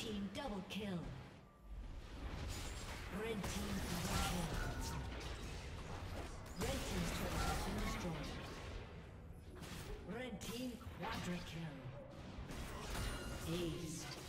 team double kill. Red team double kill. Red team's turret has been destroyed. Red team quadra kill. Aced.